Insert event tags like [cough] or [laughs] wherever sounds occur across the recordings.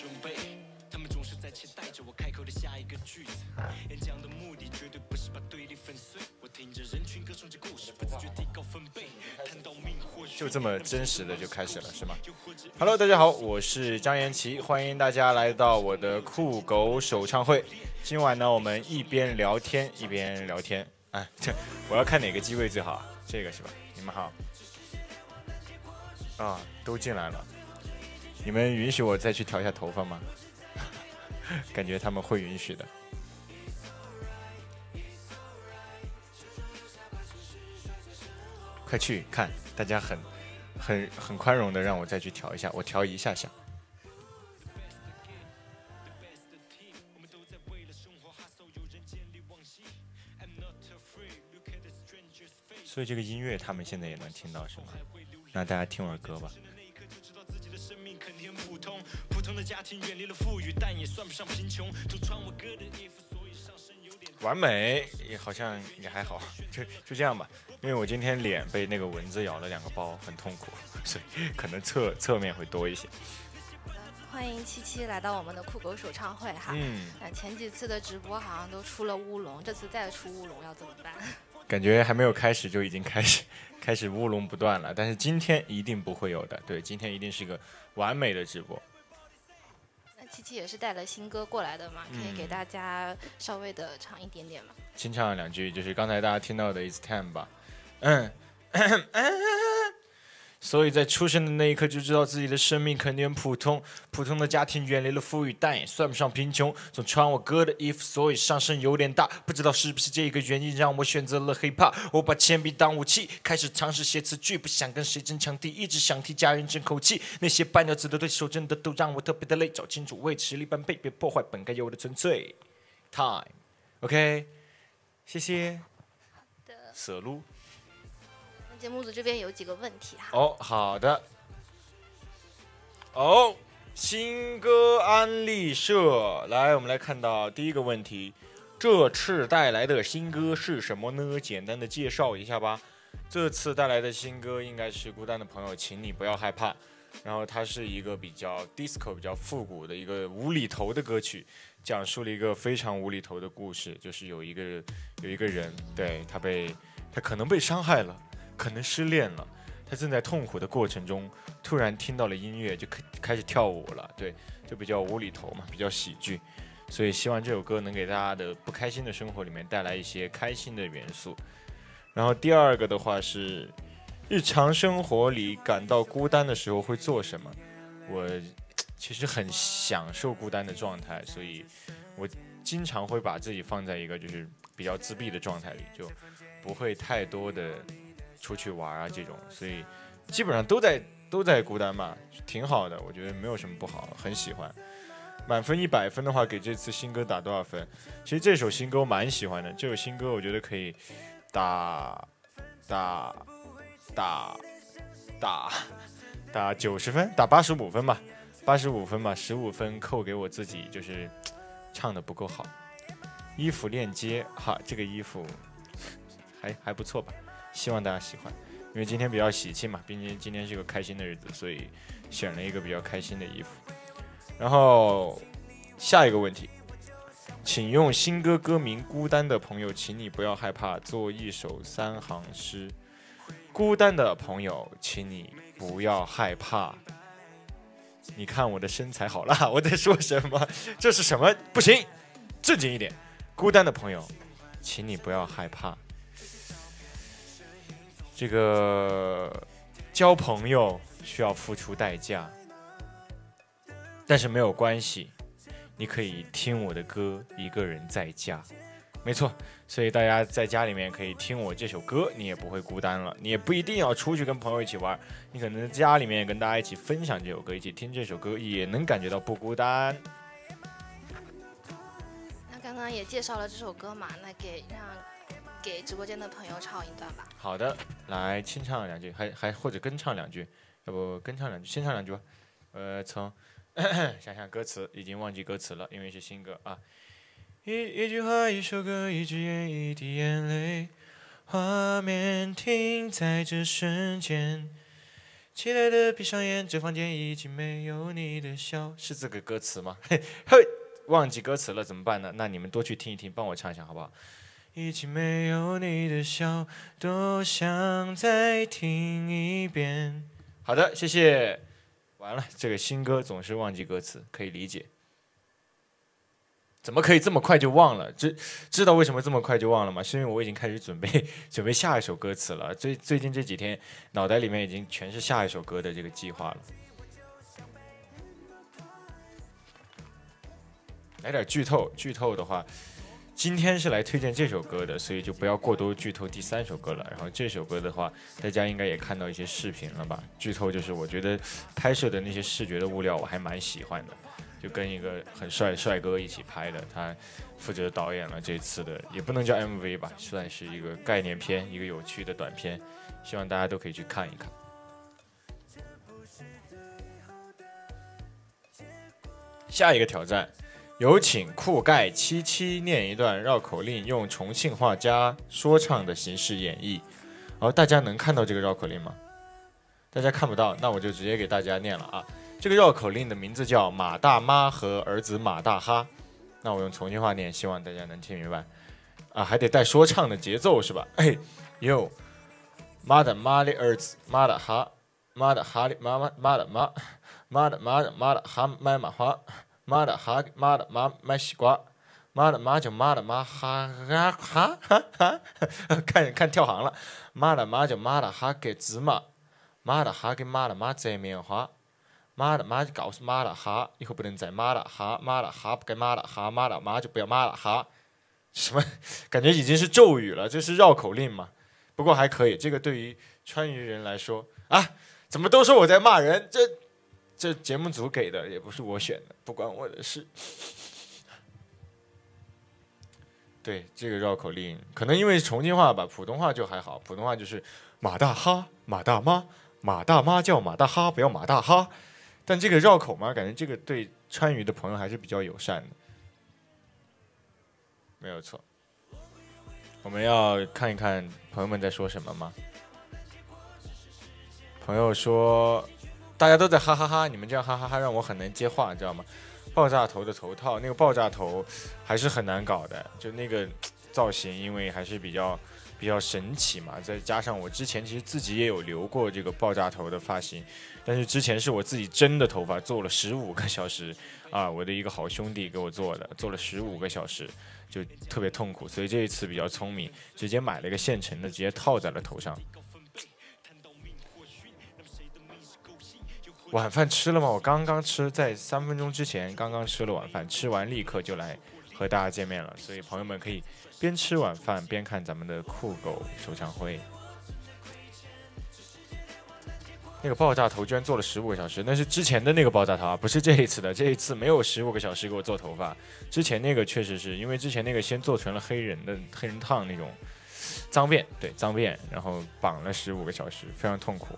准备。他们总是在期待着我开口的下一个句子。演讲的目的绝对不是把对立粉碎。我听着人群歌颂着故事，不自觉提高分贝。看到命或许就这么真实的就开始了，是吗？Hello，大家好，我是张延琪，欢迎大家来到我的酷狗首唱会。今晚呢，我们一边聊天一边聊天。哎，这我要看哪个机位最好啊？这个是吧？你们好。啊，都进来了。你们允许我再去调一下头发吗？[laughs] 感觉他们会允许的。快去看，大家很、很、很宽容的让我再去调一下，我调一下下。所以这个音乐他们现在也能听到是吗？那大家听会儿歌吧。普通的家庭远离了富裕，但也算不上贫穷。都穿我哥的衣服，所以上身有点完美，也好像也还好，就就这样吧。因为我今天脸被那个蚊子咬了两个包，很痛苦，[laughs] 所以可能侧侧面会多一些。欢迎七七来到我们的酷狗首唱会哈。嗯，那，前几次的直播好像都出了乌龙，这次再出乌龙要怎么办？[laughs] 感觉还没有开始就已经开始开始乌龙不断了，但是今天一定不会有的。对，今天一定是个完美的直播。那七七也是带了新歌过来的嘛，可以嗯给大家稍微的唱一点点嘛。清唱两句，就是刚才大家听到的《It's Time》吧。嗯，[laughs] 所以在出生的那一刻就知道自己的生命肯定很普通，普通的家庭远离了富裕，但也算不上贫穷。总穿我哥的衣服，所以上身有点大。不知道是不是这个原因让我选择了 hiphop。我把铅笔当武器，开始尝试写词句，不想跟谁争强敌，一直想替家人争口气。那些半吊子的对手真的都让我特别的累，找清楚位置，实力般配，别破坏本该有的纯粹。Time，OK，、谢谢。好的，舍路。节目组这边有几个问题哈。哦，好的。哦，新歌安利社，来，我们来看到第一个问题，这次带来的新歌是什么呢？简单的介绍一下吧。这次带来的新歌应该是《孤单的朋友》，请你不要害怕。然后它是一个比较 disco、比较复古的一个无厘头的歌曲，讲述了一个非常无厘头的故事，就是有一个有一个人，对他被他可能被伤害了，可能失恋了，他正在痛苦的过程中，突然听到了音乐，就开开始跳舞了，对，就比较无厘头嘛，比较喜剧，所以希望这首歌能给大家的不开心的生活里面带来一些开心的元素。然后第二个的话是，日常生活里感到孤单的时候会做什么？我其实很享受孤单的状态，所以我经常会把自己放在一个就是比较自闭的状态里，就不会太多的出去玩啊这种，所以基本上都在都在孤单嘛，挺好的，我觉得没有什么不好，很喜欢。满分一百分的话，给这次新歌打多少分？其实这首新歌我蛮喜欢的，这首新歌我觉得可以打打打打打九十分，打八十五分吧，八十五分吧，十五分扣给我自己，就是唱的不够好。衣服链接，哈，这个衣服还还不错吧，希望大家喜欢。因为今天比较喜庆嘛，毕竟今天是个开心的日子，所以选了一个比较开心的衣服。然后下一个问题，请用新歌歌名《孤单的朋友》，请你不要害怕，做一首三行诗。孤单的朋友，请你不要害怕。你看我的身材好辣，我在说什么？这是什么？不行，正经一点。孤单的朋友，请你不要害怕。这个交朋友需要付出代价，但是没有关系，你可以听我的歌，一个人在家。没错，所以大家在家里面可以听我这首歌，你也不会孤单了。你也不一定要出去跟朋友一起玩，你可能在家里面跟大家一起分享这首歌，一起听这首歌，也能感觉到不孤单。那刚刚也介绍了这首歌嘛，那给让给直播间的朋友唱一段吧。好的，来清唱两句，还还或者跟唱两句，要不跟唱两句，先唱两句吧。呃，从 [coughs] 想想歌词，已经忘记歌词了，因为是新歌啊。一一句话，一首歌，一支烟，一滴眼泪，画面停在这瞬间，亲爱的，闭上眼，这房间已经没有你的笑，是这个歌词吗？嘿，嘿，忘记歌词了怎么办呢？那你们多去听一听，帮我唱一下好不好？已经没有你的笑，多想再听一遍。好的，谢谢。完了，这个新歌总是忘记歌词，可以理解。怎么可以这么快就忘了？知知道为什么这么快就忘了吗？是因为我已经开始准备 [laughs] 准备下一首歌词了。最最近这几天，脑袋里面已经全是下一首歌的这个计划了。来点剧透，剧透的话，今天是来推荐这首歌的，所以就不要过多剧透第三首歌了。然后这首歌的话，大家应该也看到一些视频了吧？剧透就是我觉得拍摄的那些视觉的物料，我还蛮喜欢的。就跟一个很帅帅哥一起拍的，他负责导演了这次的，也不能叫 MV 吧，算是一个概念片，一个有趣的短片，希望大家都可以去看一看。下一个挑战，有请酷盖七七念一段绕口令，用重庆话加说唱的形式演绎。好大家能看到这个绕口令吗？大家看不到，那我就直接给大家念了啊。这个绕口令的名字叫马大妈和儿子马大哈，那我用重庆话念，希望大家能听明白。啊，还得带说唱的节奏是吧？[laughs] 哎，哟，妈的妈的儿子马大哈，妈的哈的妈妈妈的妈，妈的妈的妈的哈买麻花，妈的哈妈的妈买西瓜，妈的妈叫妈的妈哈哈哈哈哈，看看跳行了，妈的妈叫妈的哈给芝麻，妈的哈给妈的妈摘棉花。妈的妈就告诉妈的哈，以后不能再马大哈，妈的哈不该妈的哈，妈的妈就不要马大哈。什么？感觉已经是咒语了，这是绕口令嘛？不过还可以，这个对于川渝人来说啊，怎么都说我在骂人？这这节目组给的，也不是我选的，不关我的事。[laughs] 对这个绕口令，可能因为重庆话吧，普通话就还好，普通话就是马大哈，马大妈，马大妈叫马大哈，不要马大哈。但这个绕口嘛，感觉这个对川渝的朋友还是比较友善的，没有错。我们要看一看朋友们在说什么吗？朋友说，大家都在哈哈哈，你们这样哈哈哈让我很难接话，你知道吗？爆炸头的头套，那个爆炸头还是很难搞的，就那个造型，因为还是比较。比较神奇嘛，再加上我之前其实自己也有留过这个爆炸头的发型，但是之前是我自己真的头发做了十五个小时啊，我的一个好兄弟给我做的，做了十五个小时就特别痛苦，所以这一次比较聪明，直接买了一个现成的，直接套在了头上。晚饭吃了吗？我刚刚吃，在三分钟之前刚刚吃了晚饭，吃完立刻就来和大家见面了，所以朋友们可以。边吃晚饭边看咱们的酷狗首唱会，那个爆炸头居然做了十五个小时，那是之前的那个爆炸头啊，不是这一次的。这一次没有十五个小时给我做头发，之前那个确实是因为之前那个先做成了黑人的黑人烫那种脏辫，对脏辫，然后绑了十五个小时，非常痛苦。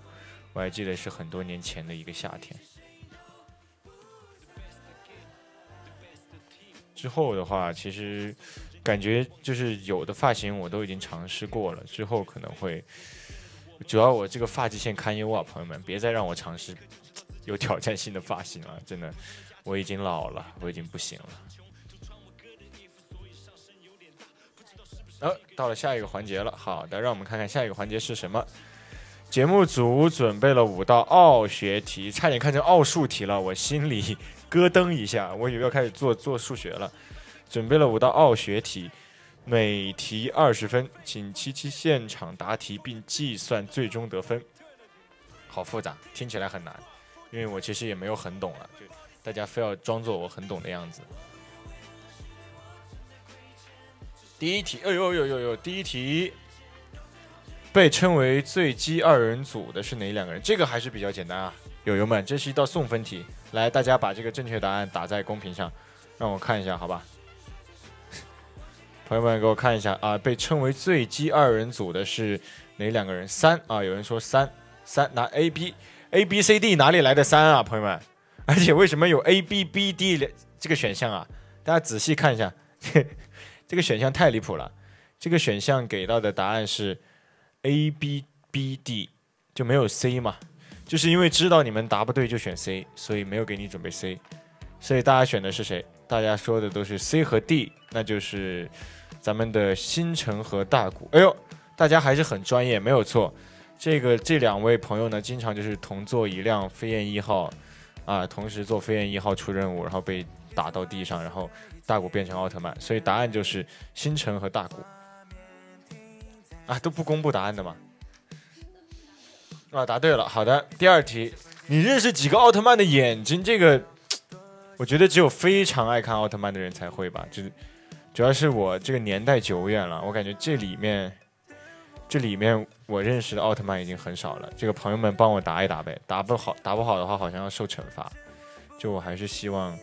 我还记得是很多年前的一个夏天。之后的话，其实。感觉就是有的发型我都已经尝试过了，之后可能会，主要我这个发际线堪忧啊，朋友们，别再让我尝试有挑战性的发型了，真的，我已经老了，我已经不行了。呃，到了下一个环节了，好的，让我们看看下一个环节是什么。节目组准备了五道奥学题，差点看成奥数题了，我心里咯噔一下，我以为要开始做做数学了。准备了五道奥学题，每题二十分，请七七现场答题并计算最终得分。好复杂，听起来很难，因为我其实也没有很懂了，就大家非要装作我很懂的样子。第一题，哎呦呦呦呦！第一题，被称为最激二人组的是哪两个人？这个还是比较简单啊，友友们，这是一道送分题。来，大家把这个正确答案打在公屏上，让我看一下，好吧？[laughs] 朋友们，给我看一下啊！被称为最激二人组的是哪两个人？三啊，有人说三三拿 A B A B C D 哪里来的三啊？朋友们，[laughs] 而且为什么有 A B B D 这个选项啊？大家仔细看一下，[laughs] 这个选项太离谱了。这个选项给到的答案是 A B B D，就没有 C 嘛？就是因为知道你们答不对就选 C，所以没有给你准备 C。所以大家选的是谁？大家说的都是 C 和 D，那就是咱们的星辰和大谷。哎呦，大家还是很专业，没有错。这个这两位朋友呢，经常就是同坐一辆飞燕一号，啊，同时坐飞燕一号出任务，然后被打到地上，然后大谷变成奥特曼。所以答案就是星辰和大谷。啊，都不公布答案的吗？啊，答对了。好的，第二题，你认识几个奥特曼的眼睛？这个，我觉得只有非常爱看奥特曼的人才会吧。就是，主要是我这个年代久远了，我感觉这里面，这里面我认识的奥特曼已经很少了。这个朋友们帮我答一答呗，答不好，答不好的话好像要受惩罚。就我还是希望，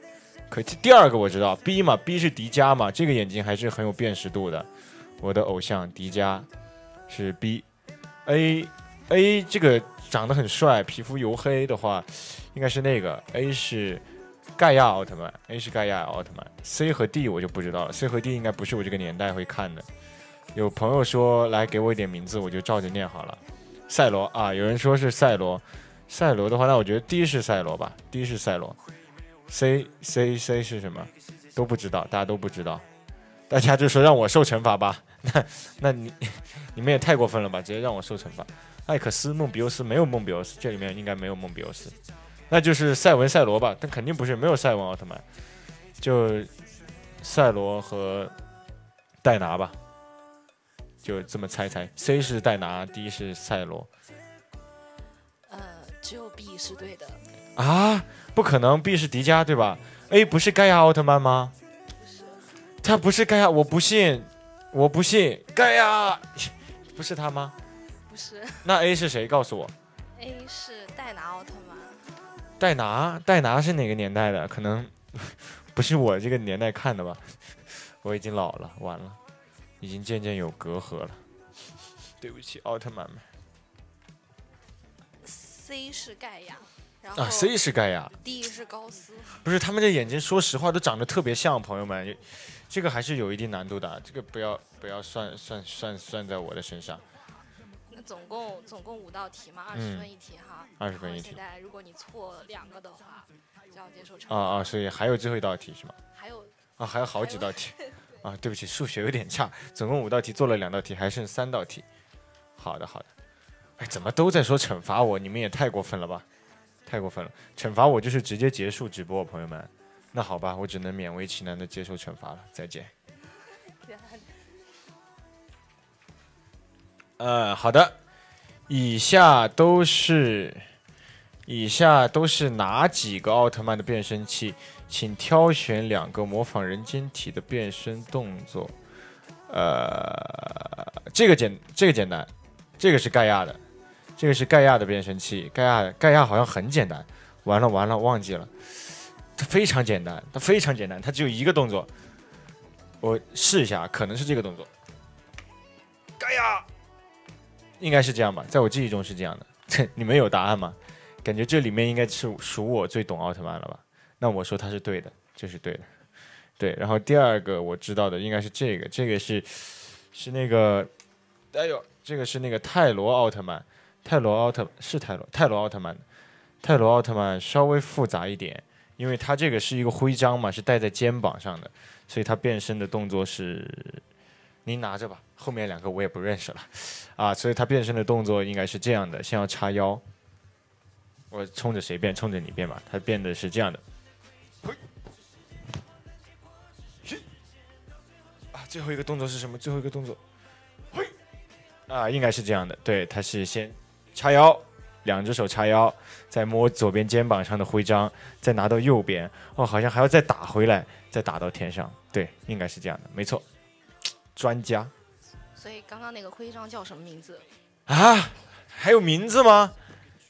可以第二个我知道，B 嘛，B 是迪迦嘛，这个眼睛还是很有辨识度的。我的偶像迪迦是 B，A。A 这个长得很帅，皮肤黝黑的话，应该是那个 A 是盖亚奥特曼，A 是盖亚奥特曼。C 和 D 我就不知道了，C 和 D 应该不是我这个年代会看的。有朋友说来给我一点名字，我就照着念好了。赛罗啊，有人说是赛罗，赛罗的话，那我觉得 D 是赛罗吧，D 是赛罗。C C C 是什么？都不知道，大家都不知道，大家就说让我受惩罚吧。[laughs] 那那你你们也太过分了吧，直接让我受惩罚。艾克斯、梦比优斯没有梦比优斯，这里面应该没有梦比优斯，那就是赛文、赛罗吧？但肯定不是，没有赛文奥特曼，就赛罗和戴拿吧，就这么猜猜。C 是戴拿，D 是赛罗。呃，只有 B 是对的。啊，不可能，B 是迪迦对吧？A 不是盖亚奥特曼吗？不是，他不是盖亚，我不信，我不信，盖亚不是他吗？不是，那 A 是谁？告诉我。A 是戴拿奥特曼。戴拿，戴拿是哪个年代的？可能 [laughs] 不是我这个年代看的吧。[laughs] 我已经老了，完了，已经渐渐有隔阂了。[laughs] 对不起，奥特曼们。C 是盖亚，然后啊，C 是盖亚，D 是高斯。不是他们这眼睛，说实话都长得特别像，朋友们，这个还是有一定难度的。这个不要不要算算算算在我的身上。那总共总共五道题嘛，二嗯十分一题哈。二十分一题然后现在如果你错两个的话，就要接受惩罚啊罚。啊，所以还有最后一道题是吗？还有啊，还有好几道题。[laughs] 啊，对不起，数学有点差，总共五道题，做了两道题，还剩三道题。好的，好的。哎，怎么都在说惩罚我？你们也太过分了吧！太过分了，惩罚我就是直接结束直播，朋友们。那好吧，我只能勉为其难的接受惩罚了。再见。[laughs] 呃，好的，以下都是，以下都是哪几个奥特曼的变身器？请挑选两个模仿人间体的变身动作。呃，这个简，这个简单，这个是盖亚的，这个是盖亚的变身器。盖亚，盖亚好像很简单。完了完了，忘记了，非常简单，它非常简单，它只有一个动作。我试一下，可能是这个动作。盖亚，应该是这样吧，在我记忆中是这样的。这 [laughs] 你们有答案吗？感觉这里面应该是属我最懂奥特曼了吧？那我说他是对的，这是对的，对。然后第二个我知道的应该是这个，这个是是那个，哎呦，这个是那个泰罗奥特曼，泰罗奥特是泰罗泰罗奥特曼，泰罗奥特曼稍微复杂一点，因为他这个是一个徽章嘛，是戴在肩膀上的，所以他变身的动作是，您拿着吧，后面两个我也不认识了，啊，所以他变身的动作应该是这样的，先要叉腰。我冲着谁变？冲着你变吧。他变的是这样的。啊，最后一个动作是什么？最后一个动作，啊，应该是这样的。对，他是先叉腰，两只手叉腰，再摸左边肩膀上的徽章，再拿到右边。哦，好像还要再打回来，再打到天上。对，应该是这样的，没错。专家所以刚刚那个徽章叫什么名字？啊，还有名字吗？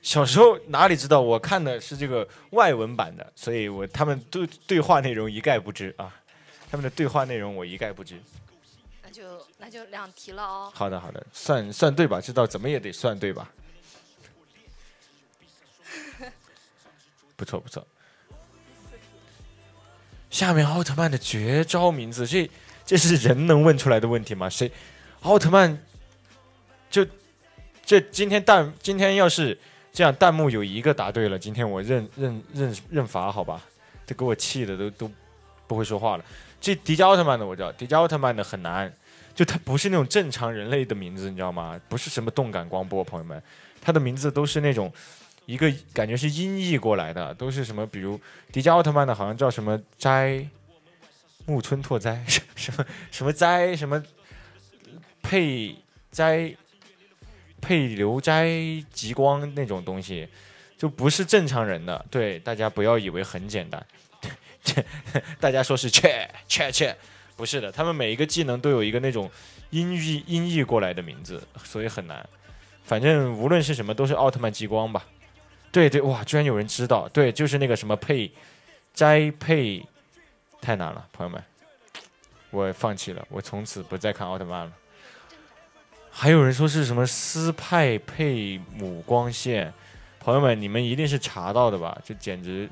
小时候哪里知道？我看的是这个外文版的，所以我他们对对话内容一概不知啊。他们的对话内容我一概不知。那就那就两题了哦。好的，好的，算算对吧？知道怎么也得算对吧？不错不错。下面奥特曼的绝招名字，这这是人能问出来的问题吗？谁？奥特曼就这今天弹今天要是这样弹幕有一个答对了，今天我认认认认罚，好吧？这给我气的都都不会说话了。这迪迦奥特曼的我知道，迪迦奥特曼的很难，就他不是那种正常人类的名字，你知道吗？不是什么动感光波，朋友们，他的名字都是那种一个感觉是音译过来的，都是什么，比如迪迦奥特曼的好像叫什么斋木村拓哉，[laughs] 什么什么斋什么配斋。配流斋极光那种东西，就不是正常人的。对，大家不要以为很简单。[laughs] 大家说是切切切，不是的，他们每一个技能都有一个那种音译音译过来的名字，所以很难。反正无论是什么，都是奥特曼激光吧？对对，哇，居然有人知道。对，就是那个什么配斋配，太难了，朋友们，我放弃了，我从此不再看奥特曼了。还有人说是什么斯派配母光线，朋友们，你们一定是查到的吧？这简直，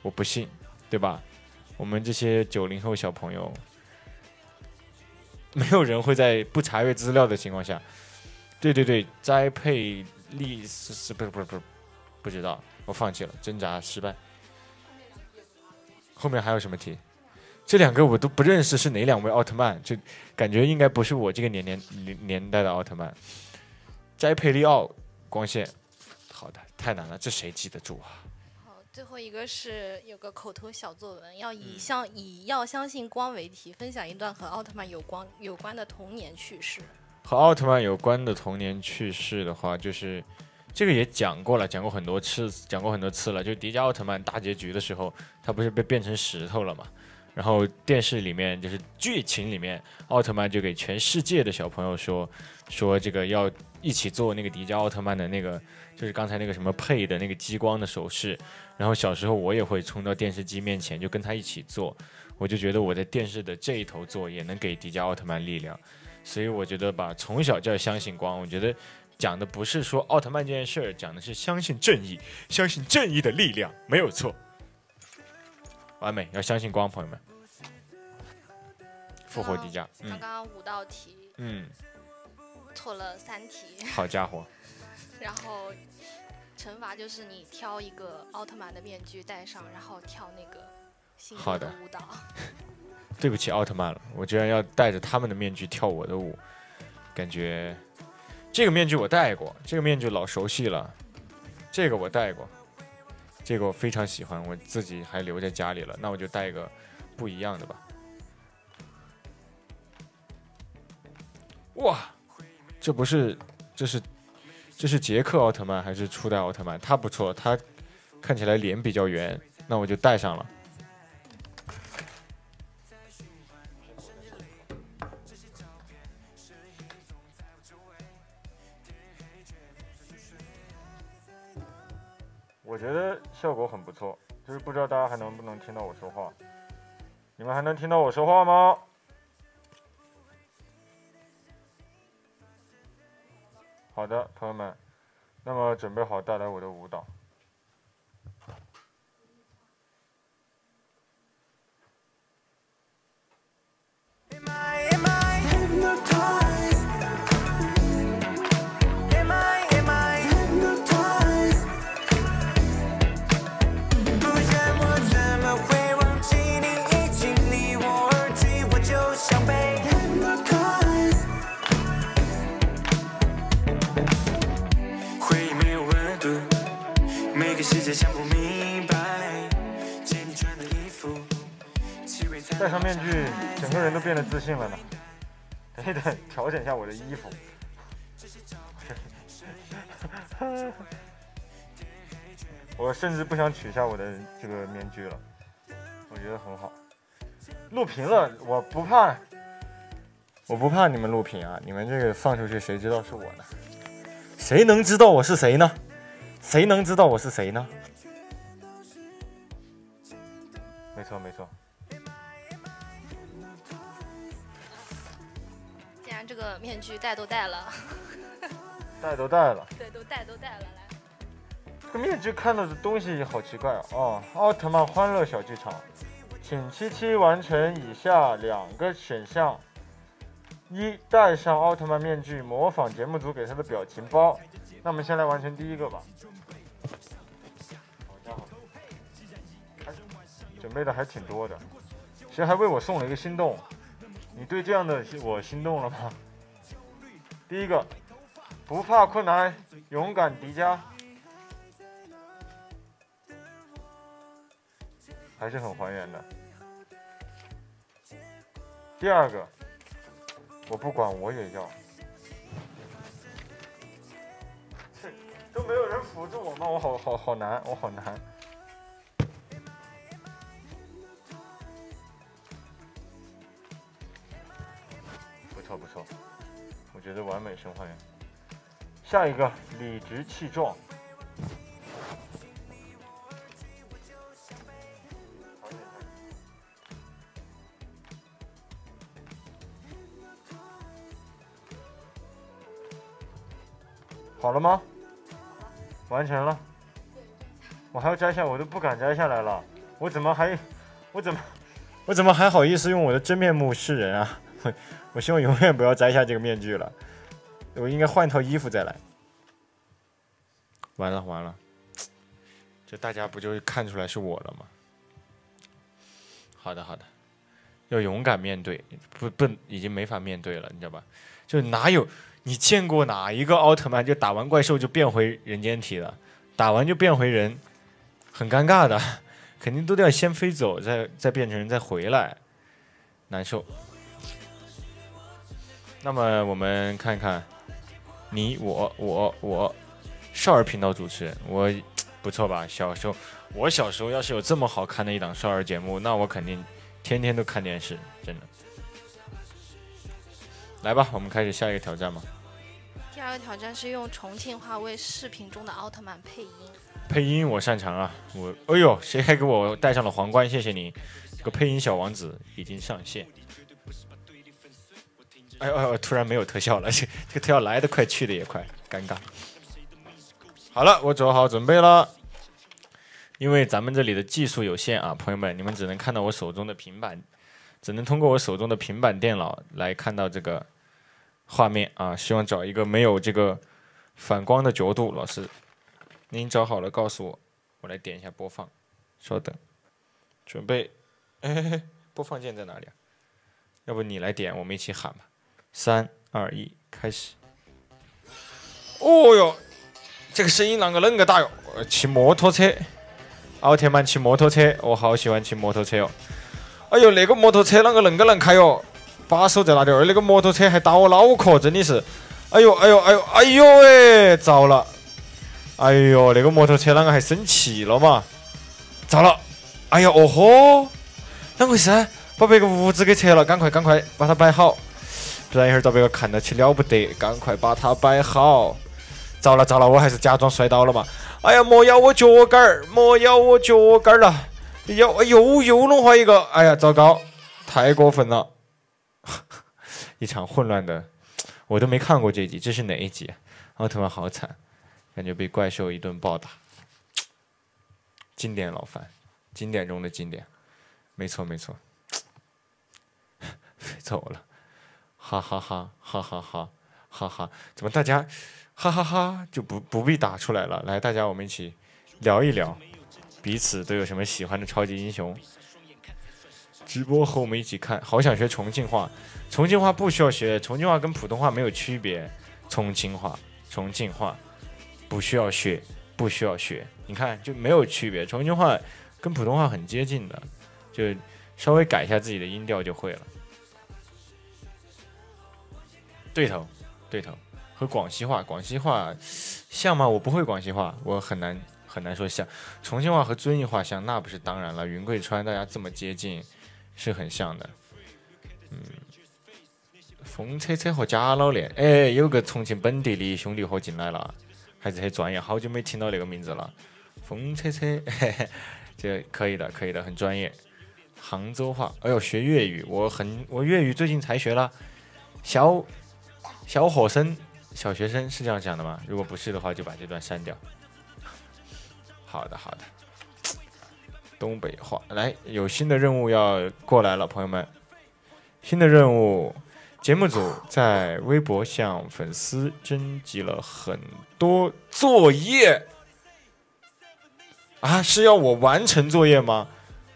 我不信，对吧？我们这些九零后小朋友，没有人会在不查阅资料的情况下，对对对，栽配利是是不是不是不是不知道，我放弃了，挣扎失败。后面还有什么题？这两个我都不认识是哪两位奥特曼，就感觉应该不是我这个年年年年代的奥特曼。斋佩利奥光线，好的，太难了，这谁记得住啊？好，最后一个是有个口头小作文，要以相以要相信光为题，分享一段和奥特曼有关有关的童年趣事。和奥特曼有关的童年趣事的话，就是这个也讲过了，讲过很多次，讲过很多次了。就迪迦奥特曼大结局的时候，他不是被变成石头了嘛？然后电视里面就是剧情里面，奥特曼就给全世界的小朋友说，说这个要一起做那个迪迦奥特曼的那个，就是刚才那个什么配的那个激光的手势。然后小时候我也会冲到电视机面前就跟他一起做，我就觉得我在电视的这一头做也能给迪迦奥特曼力量。所以我觉得吧，从小就要相信光。我觉得讲的不是说奥特曼这件事儿，讲的是相信正义，相信正义的力量，没有错。完美，要相信光，朋友们。复活迪迦，刚刚五道题，嗯，错了三题。好家伙！[laughs] 然后惩罚就是你挑一个奥特曼的面具戴上，然后跳那个新的舞蹈。[laughs] 对不起，奥特曼了，我居然要戴着他们的面具跳我的舞，感觉这个面具我戴过，这个面具老熟悉了，这个我戴过。这个我非常喜欢，我自己还留在家里了。那我就戴一个不一样的吧。哇，这不是，这是，这是杰克奥特曼还是初代奥特曼？他不错，他看起来脸比较圆。那我就戴上了。我觉得效果很不错，就是不知道大家还能不能听到我说话。你们还能听到我说话吗？好的，朋友们，那么准备好带来我的舞蹈。变得自信了呢。等一等，调整一下我的衣服。[laughs] 我甚至不想取下我的这个面具了，我觉得很好。录屏了，我不怕，我不怕你们录屏啊！你们这个放出去，谁知道是我呢？谁能知道我是谁呢？谁能知道我是谁呢？没错，没错。个面具戴都戴了，[laughs] 戴都戴了，对，都戴都戴了。来，这个面具看到的东西好奇怪啊！奥特曼欢乐小剧场，请七七完成以下两个选项：一、戴上奥特曼面具，模仿节目组给他的表情包。那我们先来完成第一个吧。好家伙，准备的还挺多的，谁还为我送了一个心动？你对这样的我心动了吗？第一个，不怕困难，勇敢迪迦，还是很还原的。第二个，我不管我也要，这都没有人辅助我吗？我好好好难，我好难。不错不错，我觉得完美生还原。下一个理直气壮。好了吗？完成了。我还要摘下，我都不敢摘下来了。我怎么还，我怎么，我怎么还好意思用我的真面目示人啊？我希望永远不要摘下这个面具了。我应该换套衣服再来。完了完了，这大家不就看出来是我了吗？好的好的，要勇敢面对，不不，已经没法面对了，你知道吧？就哪有？你见过哪一个奥特曼就打完怪兽就变回人间体了？打完就变回人，很尴尬的，[laughs] 肯定都得要先飞走，再再变成人，再回来，难受。那么我们看看，你我我我，少儿频道主持人，我不错吧？小时候，我小时候要是有这么好看的一档少儿节目，那我肯定天天都看电视，真的。来吧，我们开始下一个挑战吧。第二个挑战是用重庆话为视频中的奥特曼配音。配音我擅长啊，我哎呦，谁还给我戴上了皇冠？谢谢你，这个配音小王子已经上线。哎呦，突然没有特效了，这 [laughs] 这个特效来的快，去的也快，尴尬。好了，我做好准备了。因为咱们这里的技术有限啊，朋友们，你们只能看到我手中的平板。只能通过我手中的平板电脑来看到这个画面啊！希望找一个没有这个反光的角度。老师，您找好了告诉我，我来点一下播放。稍等，准备，哎，播放键在哪里啊？要不你来点，我们一起喊吧。三二一，开始。哦哟，这个声音啷个恁个大哟？骑摩托车，奥特曼骑摩托车，我好喜欢骑摩托车哦。哎呦，那个摩托车啷个恁个能开哟？把手在哪里？那个摩托车还打我脑壳，真的是！哎呦，哎呦，哎呦，哎呦喂，糟了！哎呦，那个摩托车啷个还生气了嘛？糟了！哎呀，哦豁，啷回事？把别个屋子给拆了，赶快赶快把它摆好，不然一会儿遭别个看到起了不得。赶快把它摆好！糟了糟了，我还是假装摔倒了嘛！哎呀，莫咬我脚杆儿，莫咬我脚杆儿了！又又又弄坏一个，哎呀，糟糕，太过分了！[laughs] 一场混乱的，我都没看过这集，这是哪一集？奥特曼好惨，感觉被怪兽一顿暴打。经典老番，经典中的经典，没错没错。[laughs] 走了，哈哈哈哈哈哈哈哈怎么大家哈哈哈就不不必打出来了。来大家我们一起聊一聊彼此都有什么喜欢的超级英雄。直播和我们一起看好想学重庆话。重庆话不需要学重庆话跟普通话没有区别。重庆话重庆话不需要学不需要学。你看就没有区别重庆话跟普通话很接近的就稍微改一下自己的音调就会了。对头，对头，和广西话，广西话像吗？我不会广西话，我很难。很难说像重庆话和遵义话像，那不是当然了。云贵川大家这么接近，是很像的。嗯，风车车和假老练，哎，有个重庆本地的兄弟伙进来了，还是很专业，好久没听到那个名字了。风车车，[laughs] 这可以的，可以的，很专业。杭州话，哎呦，学粤语，我很，我粤语最近才学了。小小伙生，小学生是这样讲的吗？如果不是的话，就把这段删掉。好的，好的。东北话，来，有新的任务要过来了，朋友们。新的任务，节目组在微博向粉丝征集了很多作业。啊，是要我完成作业吗？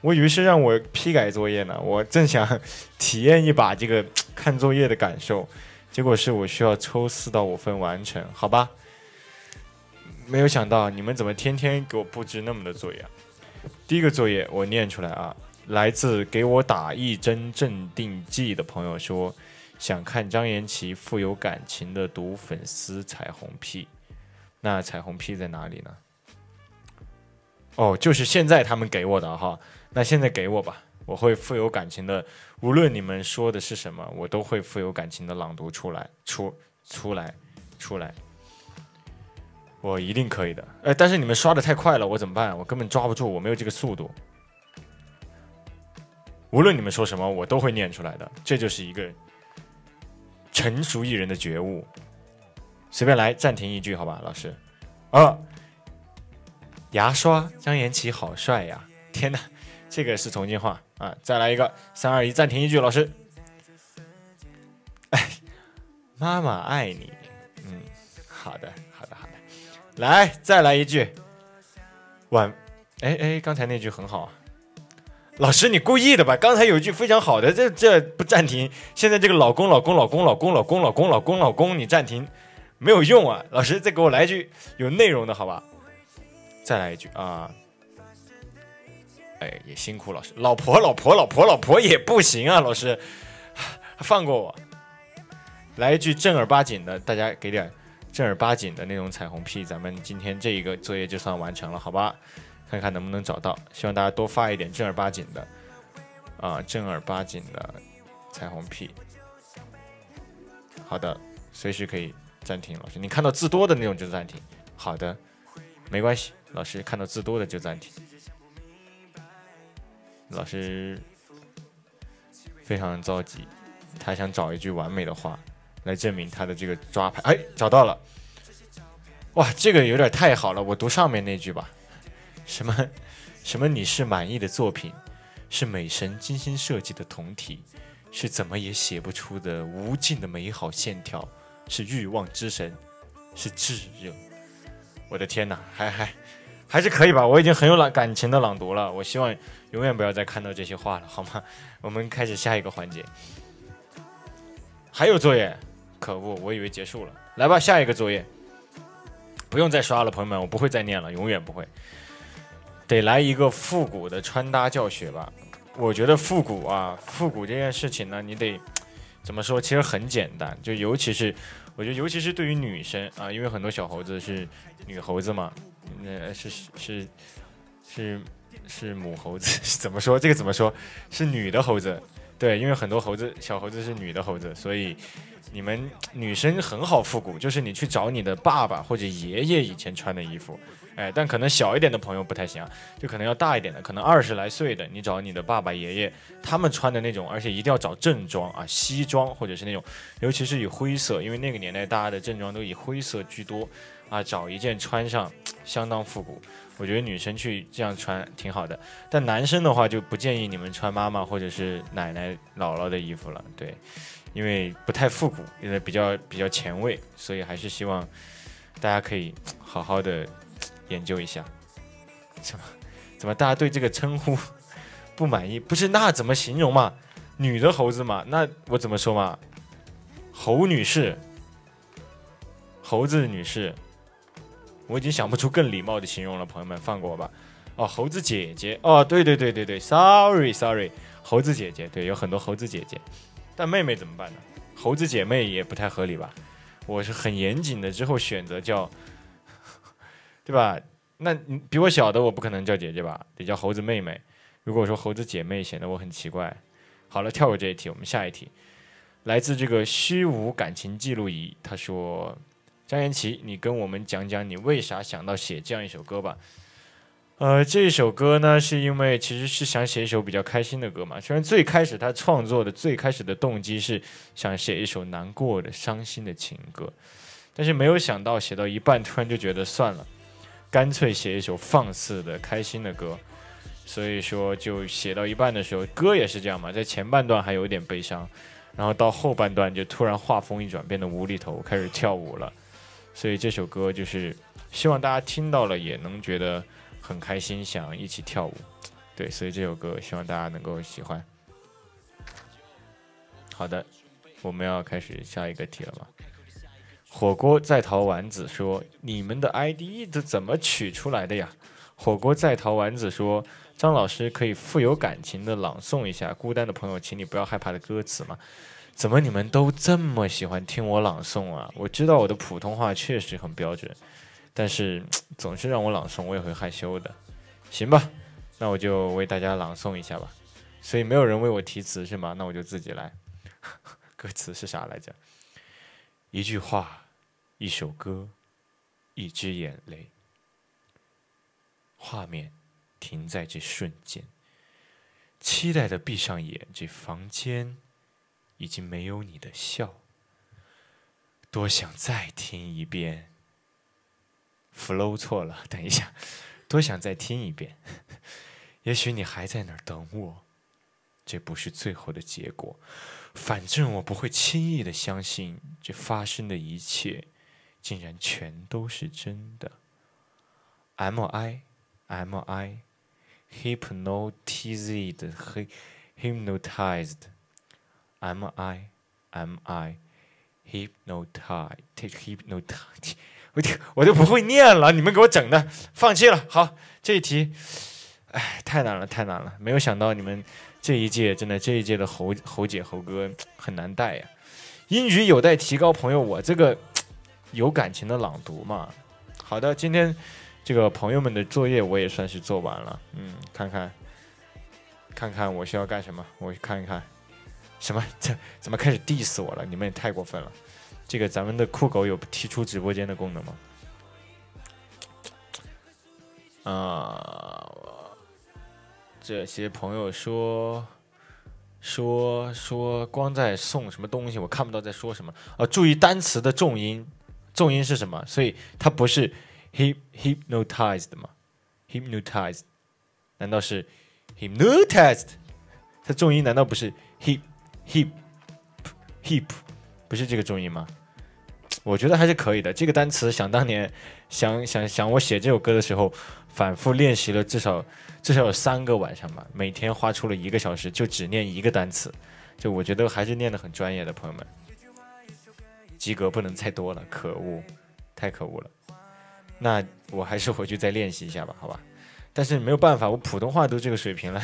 我以为是让我批改作业呢，我正想体验一把这个看作业的感受，结果是我需要抽四到五分完成，好吧？没有想到你们怎么天天给我布置那么多作业啊？第一个作业我念出来啊，来自给我打一针镇定剂的朋友说，想看张延琪富有感情的毒粉丝彩虹屁，那彩虹屁在哪里呢？哦，就是现在他们给我的哈，那现在给我吧，我会富有感情的，无论你们说的是什么，我都会富有感情的朗读出来，出出来，出来，我一定可以的。哎，但是你们刷的太快了，我怎么办？我根本抓不住，我没有这个速度。无论你们说什么，我都会念出来的，这就是一个成熟艺人的觉悟。随便来，暂停一句，好吧，老师。啊。牙刷，张延琪好帅呀！天哪，这个是重庆话啊！再来一个，三二一，暂停一句，老师。[laughs] 哎，妈妈爱你。嗯，好的，好的，好的。来，再来一句。晚，哎哎，刚才那句很好。老师，你故意的吧？刚才有一句非常好的，这这不暂停。现在这个老公，老公，老公，老公，老公，老公，老公，老公，你暂停没有用啊！老师，再给我来一句有内容的，好吧？再来一句啊！哎，也辛苦老师，老婆，老婆，老婆，老婆也不行啊！老师，放过我，来一句正儿八经的，大家给点正儿八经的那种彩虹屁，咱们今天这一个作业就算完成了，好吧？看看能不能找到，希望大家多发一点正儿八经的啊，正儿八经的彩虹屁。好的，随时可以暂停，老师，你看到字多的那种就暂停。好的，没关系。老师看到字多的就暂停。老师非常着急，他想找一句完美的话来证明他的这个抓拍。哎，找到了！哇，这个有点太好了，我读上面那句吧。什么什么？你是满意的作品，是美神精心设计的酮体，是怎么也写不出的无尽的美好线条，是欲望之神，是炙热。我的天哪，还还。还是可以吧，我已经很有朗感情的朗读了。我希望永远不要再看到这些话了，好吗？我们开始下一个环节。还有作业，可恶，我以为结束了。来吧，下一个作业，不用再刷了，朋友们，我不会再念了，永远不会。得来一个复古的穿搭教学吧？我觉得复古啊，复古这件事情呢，你得怎么说？其实很简单，就尤其是我觉得，尤其是对于女生啊，因为很多小猴子是女猴子嘛。呃，是是是是是母猴子，[laughs] 怎么说？这个怎么说？是女的猴子，对，因为很多猴子小猴子是女的猴子，所以你们女生很好复古，就是你去找你的爸爸或者爷爷以前穿的衣服，哎，但可能小一点的朋友不太行啊，就可能要大一点的，可能二十来岁的，你找你的爸爸爷爷，他们穿的那种，而且一定要找正装啊，西装或者是那种，尤其是以灰色，因为那个年代大家的正装都以灰色居多。啊，找一件穿上相当复古，我觉得女生去这样穿挺好的。但男生的话就不建议你们穿妈妈或者是奶奶姥姥的衣服了，对，因为不太复古，因为比较比较前卫，所以还是希望大家可以好好的研究一下。怎么怎么大家对这个称呼不满意？不是那怎么形容嘛？女的猴子嘛？那我怎么说嘛？猴女士，猴子女士。我已经想不出更礼貌的形容了，朋友们放过我吧。哦，猴子姐姐，哦，对对对对对，sorry sorry，猴子姐姐，对，有很多猴子姐姐，但妹妹怎么办呢？猴子姐妹也不太合理吧？我是很严谨的，之后选择叫，[laughs] 对吧？那比我小的我不可能叫姐姐吧，得叫猴子妹妹。如果说猴子姐妹，显得我很奇怪。好了，跳过这一题，我们下一题，来自这个虚无感情记录仪，他说。张延琪，你跟我们讲讲你为啥想到写这样一首歌吧？呃，这首歌呢，是因为其实是想写一首比较开心的歌嘛。虽然最开始他创作的最开始的动机是想写一首难过的、伤心的情歌，但是没有想到写到一半，突然就觉得算了，干脆写一首放肆的、开心的歌。所以说，就写到一半的时候，歌也是这样嘛，在前半段还有点悲伤，然后到后半段就突然画风一转，变得无厘头，开始跳舞了。所以这首歌就是希望大家听到了也能觉得很开心，想一起跳舞。对，所以这首歌希望大家能够喜欢。好的，我们要开始下一个题了吗？火锅在逃丸子说：“你们的 ID 都怎么取出来的呀？”火锅在逃丸子说：“张老师可以富有感情的朗诵一下孤单的朋友，请你不要害怕的歌词吗？”怎么你们都这么喜欢听我朗诵啊？我知道我的普通话确实很标准，但是总是让我朗诵，我也会害羞的。行吧，那我就为大家朗诵一下吧。所以没有人为我提词是吗？那我就自己来。[laughs] 歌词是啥来着？一句话，一首歌，一支眼泪。画面停在这瞬间，期待的闭上眼，这房间。已经没有你的笑，多想再听一遍。flow 错了，等一下，多想再听一遍。也许你还在那儿等我，这不是最后的结果。反正我不会轻易的相信，这发生的一切竟然全都是真的。M I M I hypnotized hypnotized。M I M I hypnotize hypnotize，[laughs] 我就我就不会念了，你们给我整的，放弃了。好，这一题，哎，太难了，太难了，没有想到你们这一届真的这一届的猴猴姐猴哥很难带呀。英语有待提高，朋友，我这个 [tsk] 有感情的朗读嘛。好的，今天这个朋友们的作业我也算是做完了，嗯，看看看看我需要干什么，我去看一看。什么？[laughs] 这怎么开始 diss 我了？你们也太过分了！这个咱们的酷狗有踢出直播间的功能吗？啊，这些朋友说说说光在送什么东西，我看不到在说什么。哦，注意单词的重音，重音是什么？所以它不是 hip hypnotized 吗？hypnotized 难道是 hypnotized？它重音难道不是 hip？hip hip hip，不是这个重音吗？我觉得还是可以的。这个单词想当年想想想我写这首歌的时候，反复练习了至少至少有三个晚上吧，每天花出了一个小时，就只念一个单词。就我觉得还是念的很专业的，朋友们。及格不能再多了，可恶，太可恶了。那我还是回去再练习一下吧，好吧？但是没有办法，我普通话都这个水平了，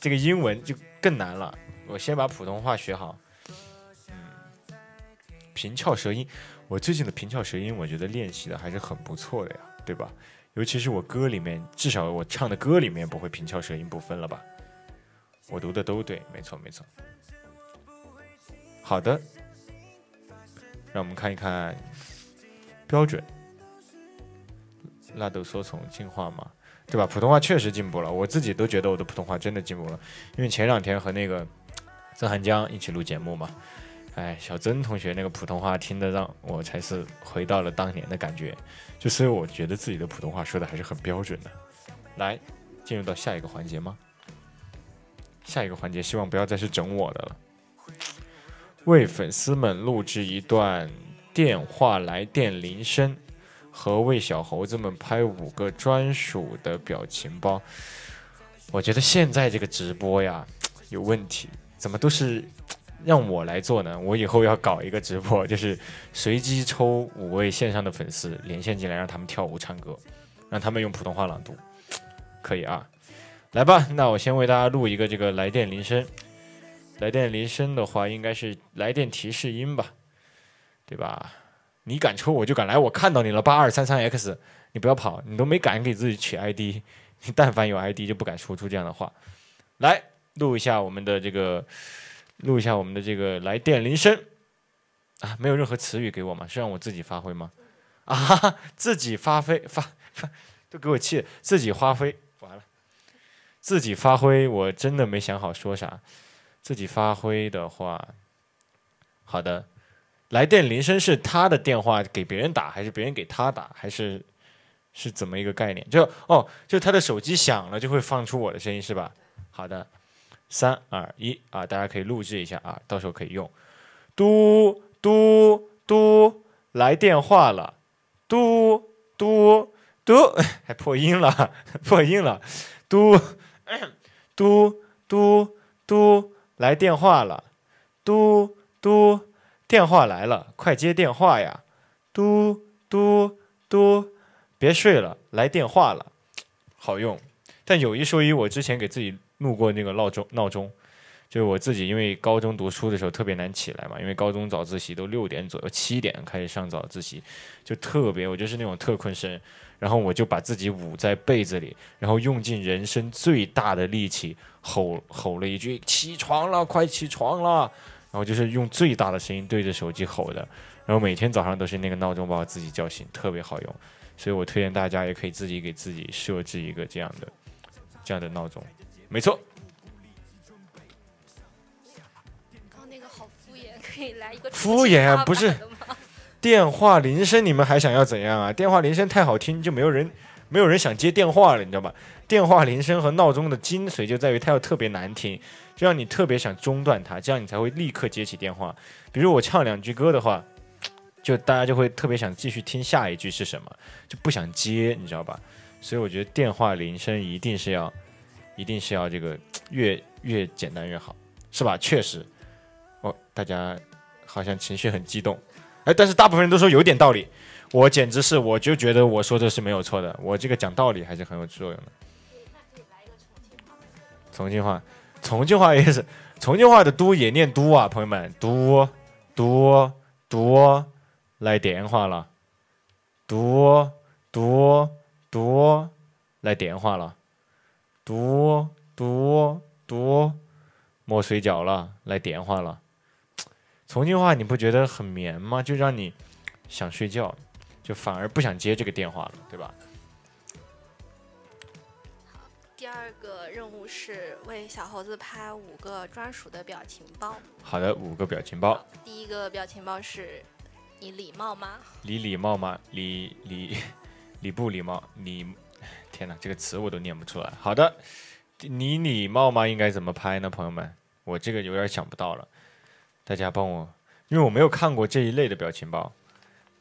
这个英文就更难了。我先把普通话学好。嗯，平翘舌音，我最近的平翘舌音，我觉得练习的还是很不错的呀，对吧？尤其是我歌里面，至少我唱的歌里面不会平翘舌音不分了吧？我读的都对，没错没错。好的，让我们看一看标准。那都说从进化嘛。对吧？普通话确实进步了，我自己都觉得我的普通话真的进步了。因为前两天和那个曾涵江一起录节目嘛，哎，小曾同学那个普通话听得让我才是回到了当年的感觉，就所以我觉得自己的普通话说的还是很标准的。来，进入到下一个环节吗？下一个环节希望不要再是整我的了。为粉丝们录制一段电话来电铃声。和为小猴子们拍五个专属的表情包，我觉得现在这个直播呀有问题，怎么都是让我来做呢？我以后要搞一个直播，就是随机抽五位线上的粉丝连线进来，让他们跳舞唱歌，让他们用普通话朗读，可以啊？来吧，那我先为大家录一个这个来电铃声，来电铃声的话应该是来电提示音吧，对吧？你敢抽我就敢来，我看到你了，八二三三 X，你不要跑，你都没敢给自己取 ID，你但凡有 ID 就不敢说出这样的话。来录一下我们的这个，录一下我们的这个来电铃声啊，没有任何词语给我吗？是让我自己发挥吗？啊哈，自己发挥发发，都给我气，自己发挥完了，自己发挥，我真的没想好说啥。自己发挥的话，好的。来电铃声是他的电话给别人打，还是别人给他打，还是是怎么一个概念？就哦，就他的手机响了就会放出我的声音是吧？好的，三二一啊，大家可以录制一下啊，到时候可以用。嘟嘟嘟，来电话了，嘟嘟嘟，[laughs] 还破音了，破音了，嘟嘟嘟嘟，来电话了，嘟嘟，电话来了，快接电话呀，嘟嘟嘟，别睡了，来电话了，好用。但有一说一，我之前给自己路过那个闹钟，闹钟，就是我自己因为高中读书的时候特别难起来嘛，因为高中早自习都六点左右，七点开始上早自习，就特别我就是那种特困生，然后我就把自己捂在被子里，然后用尽人生最大的力气吼吼了一句：“起床了，快起床了！”然后就是用最大的声音对着手机吼的，然后每天早上都是那个闹钟把我自己叫醒，特别好用，所以我推荐大家也可以自己给自己设置一个这样的这样的闹钟，没错。刚刚那个好敷衍，可以来一个敷衍不是电话铃声，你们还想要怎样啊？电话铃声太好听，就没有人没有人想接电话了，你知道吧？电话铃声和闹钟的精髓就在于它要特别难听，就让你特别想中断它，这样你才会立刻接起电话。比如我唱两句歌的话，就大家就会特别想继续听下一句是什么，就不想接，你知道吧？所以我觉得电话铃声一定是要，一定是要这个 [tsk] 越越简单越好，是吧？确实，哦，大家好像情绪很激动。哎，但是大部分人都说有点道理，我简直是，我就觉得我说的是没有错的，我这个讲道理还是很有作用的。重庆话，重庆话也是，重庆话的“都”也念“都”啊，朋友们，“都都都”，来电话了，“都都都”，来电话了，“嘟嘟嘟”，莫睡觉了，来电话了。重庆话你不觉得很绵吗？就让你想睡觉，就反而不想接这个电话了，对吧？第二个任务是为小猴子拍五个专属的表情包。好的，五个表情包，第一个表情包是你礼貌吗？你礼貌吗？礼礼礼不礼貌？礼，天哪，这个词我都念不出来。好的，你礼貌吗？应该怎么拍呢，朋友们？我这个有点想不到了，大家帮我，因为我没有看过这一类的表情包，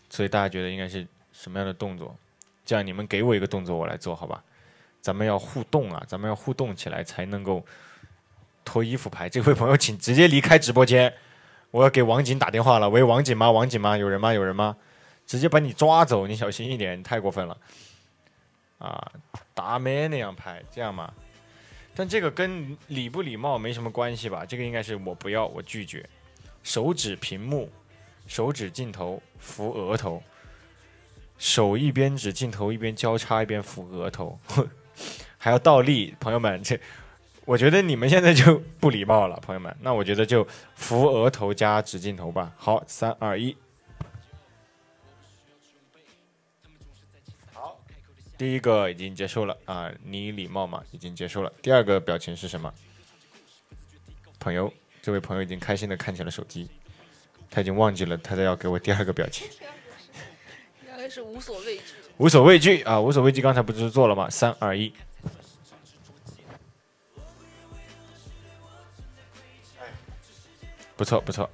所以大家觉得应该是什么样的动作？这样你们给我一个动作，我来做好吧？咱们要互动啊，咱们要互动起来才能够脱衣服拍。这位朋友，请直接离开直播间，我要给王景打电话了。喂，王景吗？王景吗？有人吗？有人吗？直接把你抓走，你小心一点，你太过分了。啊，大妹那样拍，这样吗？但这个跟礼不礼貌没什么关系吧？这个应该是我不要，我拒绝。手指屏幕，手指镜头扶额头，手一边指镜头一边交叉一边扶额头，[laughs] 还要倒立，朋友们，这我觉得你们现在就不礼貌了，朋友们。那我觉得就扶额头加指镜头吧。好，三二一。第一个已经结束了啊，你礼貌吗？已经结束了。第二个表情是什么？朋友，这位朋友已经开心的看起了手机，他已经忘记了他在要给我第二个表情。应该是无所畏惧。无所畏惧啊，无所畏惧，刚才不是做了吗？三二一。不错不错，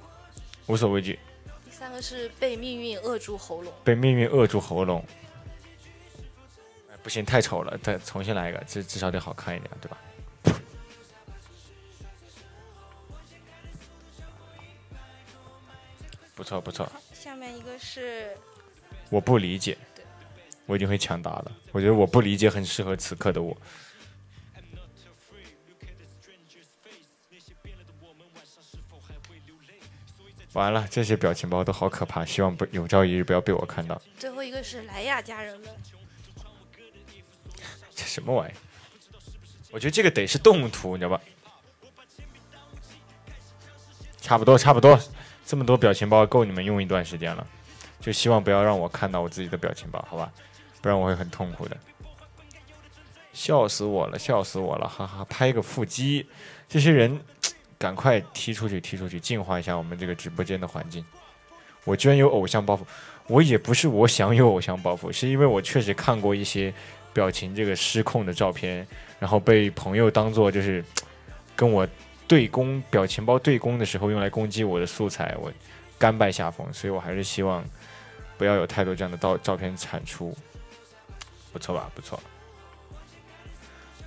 无所畏惧，第三个是被命运扼住喉咙。被命运扼住喉咙。哎，不行，太丑了，再重新来一个，至至少得好看一点，对吧？不错不错，下面一个是我不理解，我一定会抢答的。我觉得我不理解很适合此刻的我。完了，这些表情包都好可怕，希望不有朝一日不要被我看到。最后一个是莱雅家人们。什么玩意？我觉得这个得是动图，你知道吧？差不多，差不多，这么多表情包够你们用一段时间了。就希望不要让我看到我自己的表情包，好吧？不然我会很痛苦的。笑死我了，笑死我了，哈哈！拍个腹肌，这些人赶快踢出去，踢出去，净化一下我们这个直播间的环境。我居然有偶像包袱，我也不是我想有偶像包袱，是因为我确实看过一些表情这个失控的照片，然后被朋友当做就是 [tsk] 跟我对攻表情包对攻的时候用来攻击我的素材，我甘拜下风，所以我还是希望不要有太多这样的照照片产出。不错吧？不错。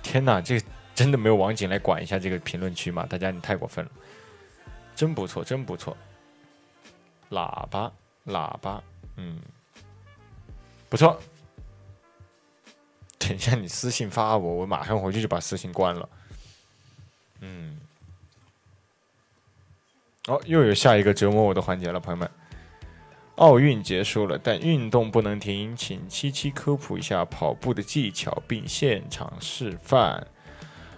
天哪，这真的没有网警来管一下这个评论区吗？大家你太过分了，真不错，真不错。喇叭，喇叭，嗯，不错。等一下，你私信发我，我马上回去就把私信关了。嗯，哦，又有下一个折磨我的环节了，朋友们。奥运结束了，但运动不能停，请七七科普一下跑步的技巧，并现场示范。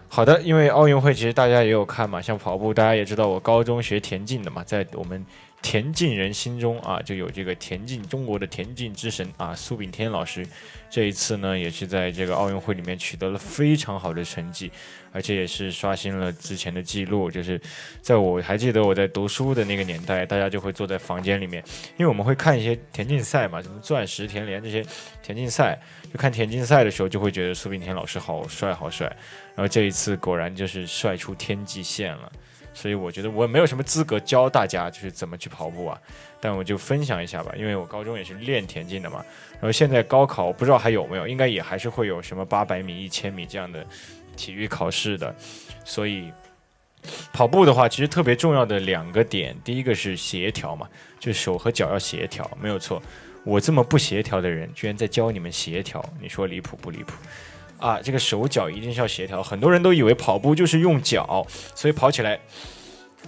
好的，因为奥运会其实大家也有看嘛，像跑步，大家也知道我高中学田径的嘛，在我们。田径人心中啊，就有这个田径中国的田径之神啊，苏炳添老师。这一次呢，也是在这个奥运会里面取得了非常好的成绩，而且也是刷新了之前的记录。就是在我还记得我在读书的那个年代，大家就会坐在房间里面，因为我们会看一些田径赛嘛，什么钻石田联这些田径赛，就看田径赛的时候就会觉得苏炳添老师好帅好帅。然后这一次果然就是帅出天际线了。所以我觉得我没有什么资格教大家就是怎么去跑步啊，但我就分享一下吧，因为我高中也是练田径的嘛。然后现在高考不知道还有没有，应该也还是会有什么八百米、一千米这样的体育考试的。所以跑步的话，其实特别重要的两个点，第一个是协调嘛，就手和脚要协调，没有错。我这么不协调的人，居然在教你们协调，你说离谱不离谱？啊，这个手脚一定是要协调。很多人都以为跑步就是用脚，所以跑起来，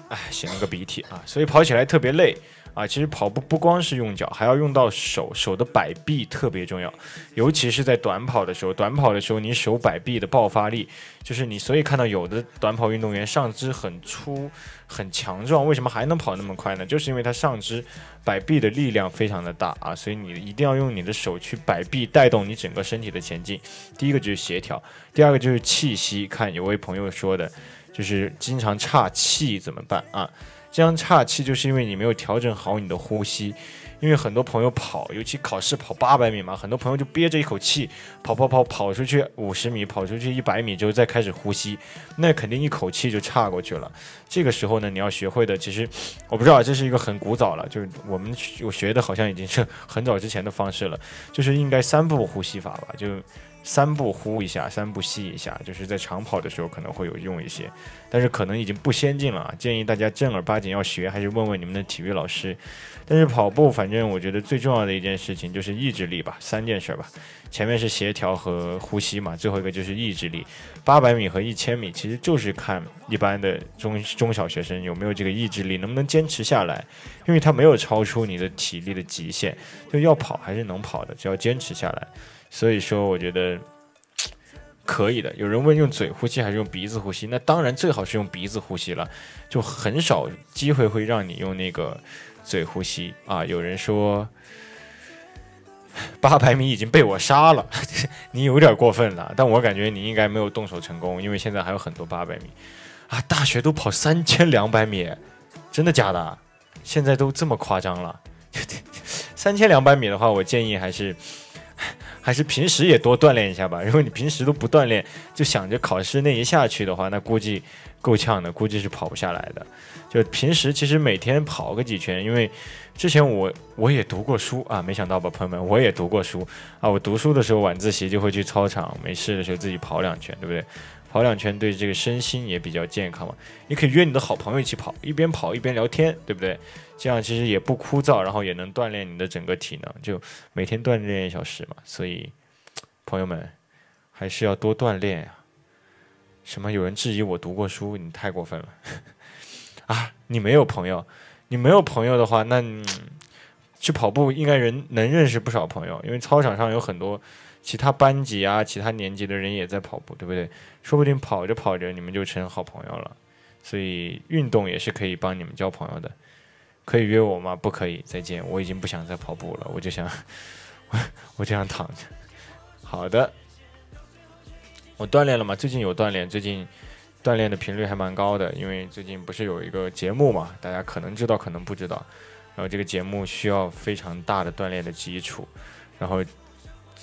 哎，擤了个鼻涕啊，所以跑起来特别累。啊，其实跑步不光是用脚，还要用到手，手的摆臂特别重要，尤其是在短跑的时候。短跑的时候，你手摆臂的爆发力，就是你。所以看到有的短跑运动员上肢很粗、很强壮，为什么还能跑那么快呢？就是因为他上肢摆臂的力量非常的大啊。所以你一定要用你的手去摆臂，带动你整个身体的前进。第一个就是协调，第二个就是气息。看有位朋友说的，就是经常岔气怎么办啊？这样岔气，就是因为你没有调整好你的呼吸。因为很多朋友跑，尤其考试跑八百米嘛，很多朋友就憋着一口气跑跑跑跑出去五十米，跑出去一百米之后再开始呼吸，那肯定一口气就岔过去了。这个时候呢，你要学会的，其实我不知道，这是一个很古早了，就是我们我学的好像已经是很早之前的方式了，就是应该三步呼吸法吧，就。三步呼一下，三步吸一下，就是在长跑的时候可能会有用一些，但是可能已经不先进了啊。建议大家正儿八经要学，还是问问你们的体育老师。但是跑步，反正我觉得最重要的一件事情就是意志力吧，三件事吧。前面是协调和呼吸嘛，最后一个就是意志力。八百米和一千米其实就是看一般的中中小学生有没有这个意志力，能不能坚持下来，因为他没有超出你的体力的极限，就要跑还是能跑的，只要坚持下来。所以说，我觉得可以的。有人问用嘴呼吸还是用鼻子呼吸？那当然最好是用鼻子呼吸了，就很少机会会让你用那个嘴呼吸啊。有人说 [laughs] 八百米已经被我杀了，[laughs] 你有点过分了。但我感觉你应该没有动手成功，因为现在还有很多八百米啊。大学都跑三千两百米，真的假的？现在都这么夸张了？[laughs] 三千两百米的话，我建议还是。[laughs] 还是平时也多锻炼一下吧。如果你平时都不锻炼，就想着考试那一下去的话，那估计够呛的，估计是跑不下来的。就平时其实每天跑个几圈，因为之前我我也读过书啊，没想到吧，朋友们，我也读过书啊。我读书的时候晚自习就会去操场，没事的时候自己跑两圈，对不对？跑两圈对这个身心也比较健康嘛。你可以约你的好朋友一起跑，一边跑一边聊天，对不对？这样其实也不枯燥，然后也能锻炼你的整个体能，就每天锻炼一小时嘛。所以，朋友们还是要多锻炼呀。什么？有人质疑我读过书？你太过分了 [laughs] 啊！你没有朋友，你没有朋友的话，那去跑步应该人能认识不少朋友，因为操场上有很多其他班级啊、其他年级的人也在跑步，对不对？说不定跑着跑着你们就成好朋友了。所以运动也是可以帮你们交朋友的。可以约我吗？不可以，再见。我已经不想再跑步了，我就想，我 [laughs] 我就想躺着。好的，我锻炼了吗？最近有锻炼，最近锻炼的频率还蛮高的，因为最近不是有一个节目嘛，大家可能知道，可能不知道。然后这个节目需要非常大的锻炼的基础，然后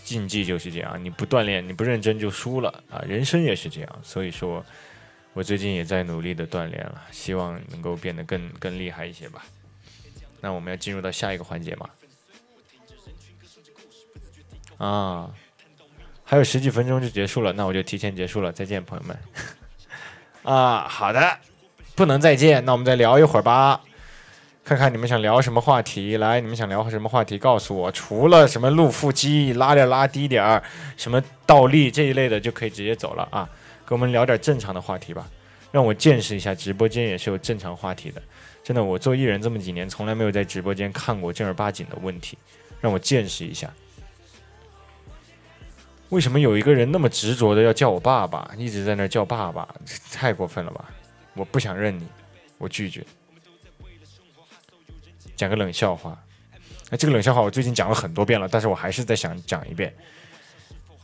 竞技就是这样，你不锻炼，你不认真就输了啊。人生也是这样，所以说，我最近也在努力的锻炼了，希望能够变得更更厉害一些吧。那我们要进入到下一个环节吗？啊，还有十几分钟就结束了，那我就提前结束了，再见，朋友们。啊，好的，不能再见，那我们再聊一会儿吧。看看你们想聊什么话题，来，你们想聊什么话题，告诉我。除了什么露腹肌拉点拉低点儿，什么倒立这一类的，就可以直接走了啊。跟我们聊点正常的话题吧，让我见识一下直播间也是有正常话题的。真的，我做艺人这么几年，从来没有在直播间看过正儿八经的问题，让我见识一下。为什么有一个人那么执着的要叫我爸爸，一直在那叫爸爸，太过分了吧？我不想认你，我拒绝。讲个冷笑话，哎，这个冷笑话我最近讲了很多遍了，但是我还是在想讲一遍。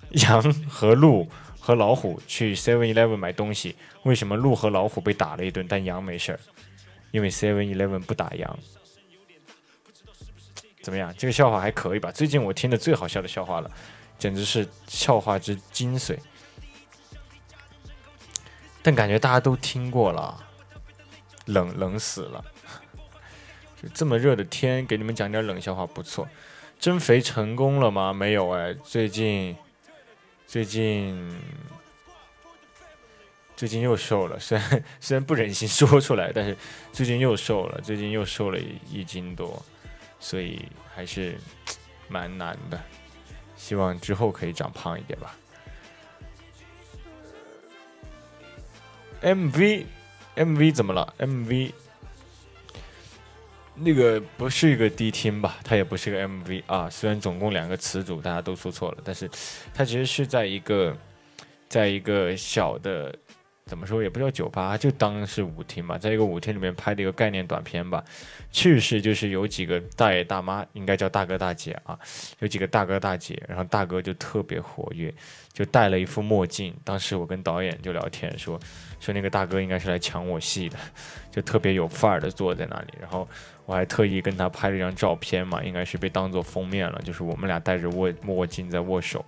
羊和鹿和老虎去 Seven Eleven 买东西，为什么鹿和老虎被打了一顿，但羊没事儿？因为 Seven Eleven 不打烊。怎么样？这个笑话还可以吧？最近我听的最好笑的笑话了，简直是笑话之精髓。但感觉大家都听过了，冷冷死了。这么热的天，给你们讲点冷笑话不错。增肥成功了吗？没有哎，最近，最近，最近又瘦了。虽然 [laughs] 虽然不忍心说出来，但是最近又瘦了，最近又瘦了一斤多，所以还是蛮难的。希望之后可以长胖一点吧。MV，MV 怎么了？MV。那个不是一个低听吧，它也不是个 MV 啊。虽然总共两个词组大家都说错了，但是它其实是在一个，在一个小的，怎么说也不叫酒吧，就当是舞厅吧，在一个舞厅里面拍的一个概念短片吧。趣事就是有几个大爷大妈，应该叫大哥大姐啊，有几个大哥大姐，然后大哥就特别活跃，就戴了一副墨镜。当时我跟导演就聊天说，说那个大哥应该是来抢我戏的，就特别有范儿的坐在那里，然后。我还特意跟他拍了一张照片嘛，应该是被当做封面了。就是我们俩戴着握墨镜在握手，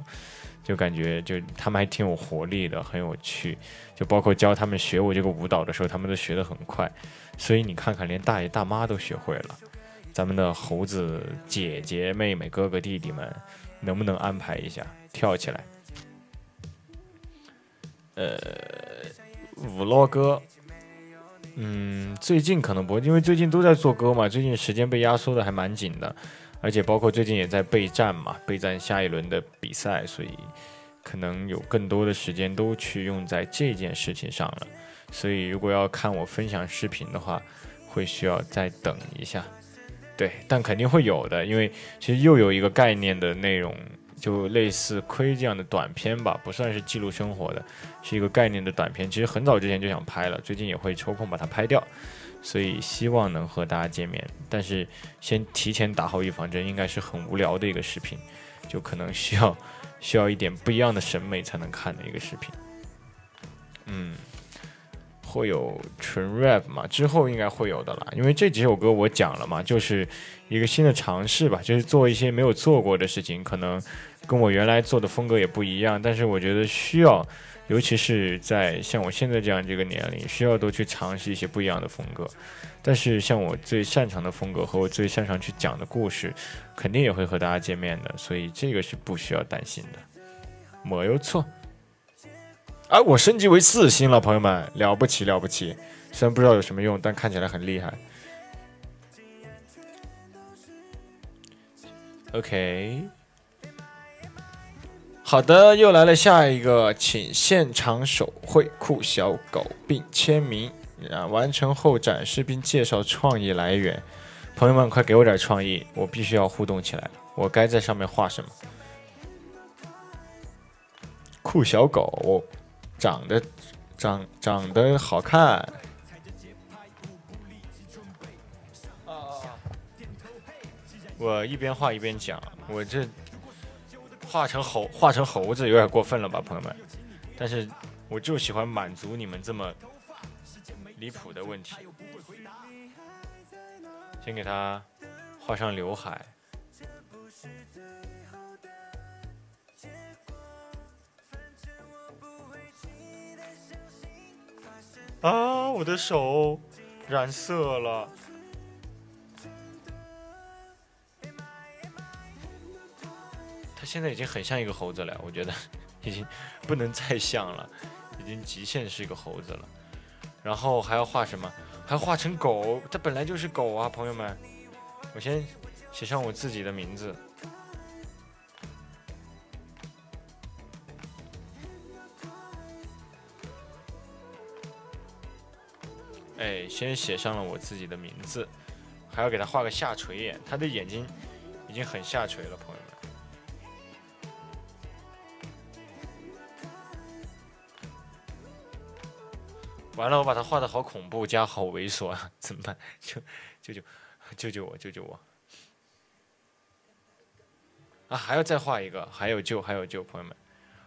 就感觉就他们还挺有活力的，很有趣。就包括教他们学我这个舞蹈的时候，他们都学得很快。所以你看看，连大爷大妈都学会了。咱们的猴子姐姐、妹妹、哥哥、弟弟们，能不能安排一下跳起来？呃，五洛哥。嗯，最近可能不，因为最近都在做歌嘛，最近时间被压缩的还蛮紧的，而且包括最近也在备战嘛，备战下一轮的比赛，所以可能有更多的时间都去用在这件事情上了。所以如果要看我分享视频的话，会需要再等一下。对，但肯定会有的，因为其实又有一个概念的内容。就类似亏这样的短片吧，不算是记录生活的，是一个概念的短片。其实很早之前就想拍了，最近也会抽空把它拍掉，所以希望能和大家见面。但是先提前打好预防针，应该是很无聊的一个视频，就可能需要 [laughs] 需要一点不一样的审美才能看的一个视频。嗯，会有纯 rap 嘛？之后应该会有的啦，因为这几首歌我讲了嘛，就是一个新的尝试吧，就是做一些没有做过的事情，可能。跟我原来做的风格也不一样，但是我觉得需要，尤其是在像我现在这样这个年龄，需要多去尝试一些不一样的风格。但是像我最擅长的风格和我最擅长去讲的故事，肯定也会和大家见面的，所以这个是不需要担心的。没有错。啊，我升级为四星了，朋友们，了不起了不起！虽然不知道有什么用，但看起来很厉害。OK。好的，又来了下一个，请现场手绘酷小狗并签名，啊，完成后展示并介绍创意来源。朋友们，快给我点创意，我必须要互动起来。我该在上面画什么？酷小狗，长得长长得好看。我一边画一边讲，我这。画成猴，画成猴子有点过分了吧，朋友们。但是我就喜欢满足你们这么离谱的问题。先给他画上刘海。啊，我的手染色了。他现在已经很像一个猴子了，我觉得已经不能再像了，已经极限是一个猴子了。然后还要画什么？还要画成狗，它本来就是狗啊，朋友们。我先写上我自己的名字。先写上了我自己的名字，还要给他画个下垂眼，他的眼睛已经很下垂了，朋友们。完了，我把他画的好恐怖加好猥琐啊，[laughs] 怎么办？救救救救救我！救救我！啊，还要再画一个，还有救，还有救，朋友们，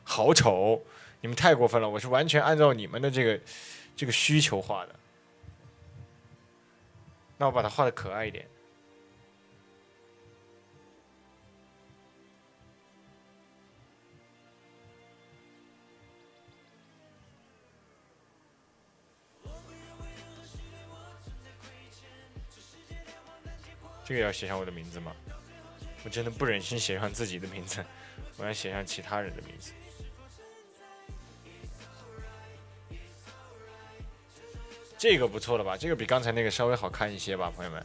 好丑！你们太过分了，我是完全按照你们的这个这个需求画的。那我把它画的可爱一点。这个要写上我的名字吗？我真的不忍心写上自己的名字，我要写上其他人的名字。这个不错了吧？这个比刚才那个稍微好看一些吧，朋友们。